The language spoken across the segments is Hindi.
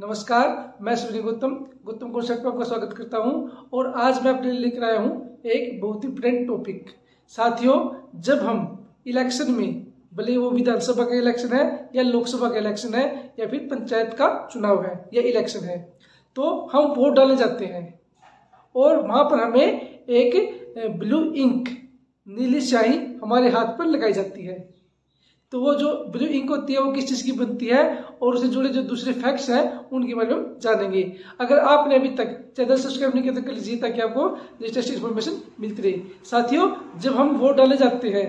नमस्कार, मैं सुनील गौतम गौतम कॉन्सेप्ट में आपका स्वागत करता हूँ और आज मैं अपने लिए लेकर आया हूँ एक बहुत ही इंपोर्टेंट टॉपिक साथियों, जब हम इलेक्शन में, भले वो विधानसभा का इलेक्शन है या लोकसभा का इलेक्शन है या फिर पंचायत का चुनाव है, या इलेक्शन है तो हम वोट डालने जाते हैं और वहाँ पर हमें एक ब्लू इंक नीली स्याही हमारे हाथ पर लगाई जाती है। तो वो जो ब्लू इंक होती है, वो किस चीज़ की बनती है? और उससे जुड़े जो दूसरे फैक्ट्स हैं, उनके बारे में जानेंगे। अगर आपने अभी तक चैनल सब्सक्राइब नहीं किया तो कर लीजिए ताकि आपको लेटेस्ट इन्फॉर्मेशन मिलती रहे। साथियों, जब हम वोट डाले जाते हैं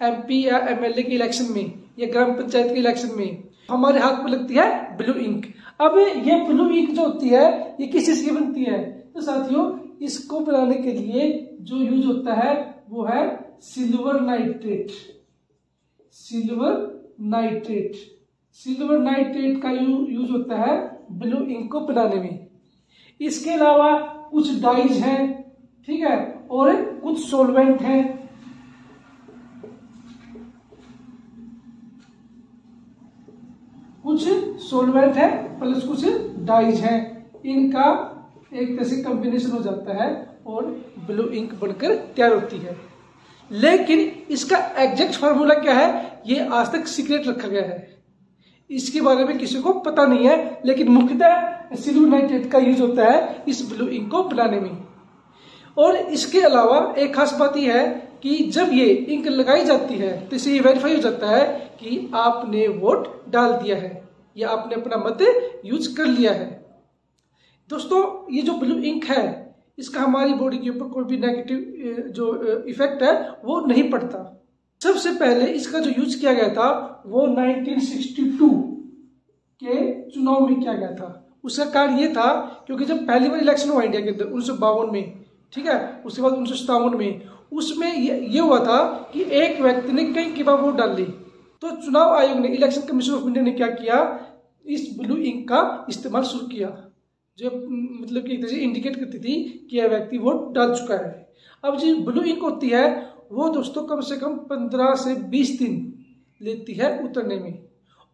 एमपी या एमएलए के इलेक्शन में, या ग्राम पंचायत के इलेक्शन में, हमारे हाथ पर लगती है ब्लू इंक अब ये ब्लू इंक जो होती है, ये किस चीज़ की बनती है? तो साथियों, इसको बनाने के लिए जो यूज़ होता है, वो है silver nitrate silver nitrate. Silver nitrate का यू, यूज़ होता है ब्लू इंक को बनाने में। इसके अलावा कुछ डाइज हैं ठीक है और कुछ सोलवेंट हैं। कुछ सोलवेंट है प्लस कुछ डाइज हैं। इनका एक तरह से कॉम्बिनेशन हो जाता है और ब्लू इंक बनकर तैयार होती है। लेकिन इसका एग्जैक्ट फॉर्मूला क्या है? ये आज तक सीक्रेट रखा गया है। इसके बारे में किसी को पता नहीं है, लेकिन मुख्यतः सिल्वर नाइट्रेट का यूज़ होता है इस ब्लू इंक को बनाने में। और इसके अलावा एक खास बात यह है कि जब ये इंक लगाई जाती है तो इसे वेरीफाई हो जाता है कि आपने वोट डाल दिया है, या आपने अपना मत यूज़ कर लिया है। दोस्तों, ये जो ब्लू इंक है इसका हमारी बॉडी के ऊपर कोई भी नेगेटिव जो इफ़ेक्ट है वो नहीं पड़ता। सबसे पहले इसका जो यूज़ किया गया था वो 1962 के चुनाव में किया गया था। उसका कारण ये था क्योंकि जब पहली बार इलेक्शन हुआ इंडिया के अंदर उन्नीस सौ बावन में ठीक है? उसके बाद उन्नीस सौ सत्तावन में उसमें ये, ये हुआ था कि एक व्यक्ति ने कई की बार वोट डाल ली। तो चुनाव आयोग ने इलेक्शन कमीशन ऑफ़ इंडिया ने क्या किया? इस ब्लू इंक का इस्तेमाल शुरू किया। जो मतलब कि एक तरह इंडिकेट करती थी कि यह व्यक्ति वोट डाल चुका है। अब जो ब्लू इंक होती है, वो दोस्तों कम से कम पंद्रह से बीस दिन लेती है उतरने में।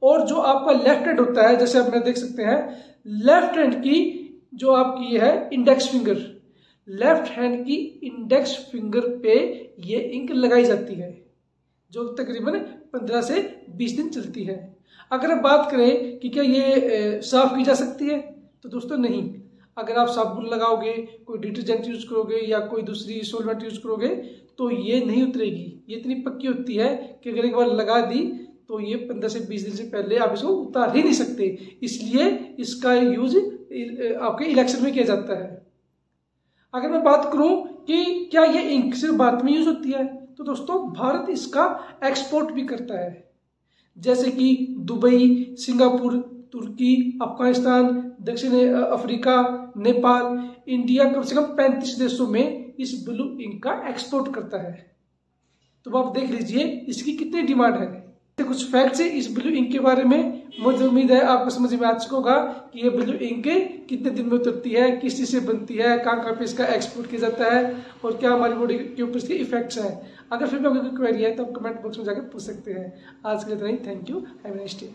और जो आपका लेफ़्ट हैंड होता है, जैसे आप देख सकते हैं लेफ़्ट हैंड की जो आपकी ये है इंडेक्स फिंगर लेफ़्ट हैंड की इंडेक्स फिंगर पे ये इंक लगाई जाती है, जो तकरीबन पंद्रह से बीस दिन चलती है। अगर आप बात करें कि क्या ये साफ़ की जा सकती है? तो दोस्तों नहीं। अगर आप साबुन लगाओगे, कोई डिटर्जेंट यूज़ करोगे या कोई दूसरी सोलवेंट यूज़ करोगे तो ये नहीं उतरेगी। ये इतनी पक्की होती है कि अगर एक बार लगा दी तो ये पंद्रह से बीस दिन से पहले आप इसको उतार ही नहीं सकते। इसलिए इसका यूज़ आपके इलेक्शन में किया जाता है। अगर मैं बात करूँ कि क्या ये इंक सिर्फ़ भारत में यूज़ होती है तो दोस्तों भारत इसका एक्सपोर्ट भी करता है। जैसे कि दुबई, सिंगापुर तुर्की, अफ़गानिस्तान, दक्षिण अफ्रीका, नेपाल, इंडिया कम से कम पैंतीस देशों में इस ब्लू इंक का एक्सपोर्ट करता है। तो आप देख लीजिए, इसकी कितनी डिमांड है। कुछ फैक्ट्स है इस ब्लू इंक के बारे में। मुझे उम्मीद है आपको समझ में आ चुका होगा कि ये ब्लू इंक कितने दिन में उतरती है, किस चीज़ से बनती है, कहाँ कहाँ पे इसका एक्सपोर्ट किया जाता है और क्या हमारी बॉडी के ऊपर इसके इफेक्ट्स हैं। अगर फिर भी आपकी क्वेरी है तो आप कमेंट बॉक्स में जाकर पूछ सकते हैं। आज के लिए thank you have next day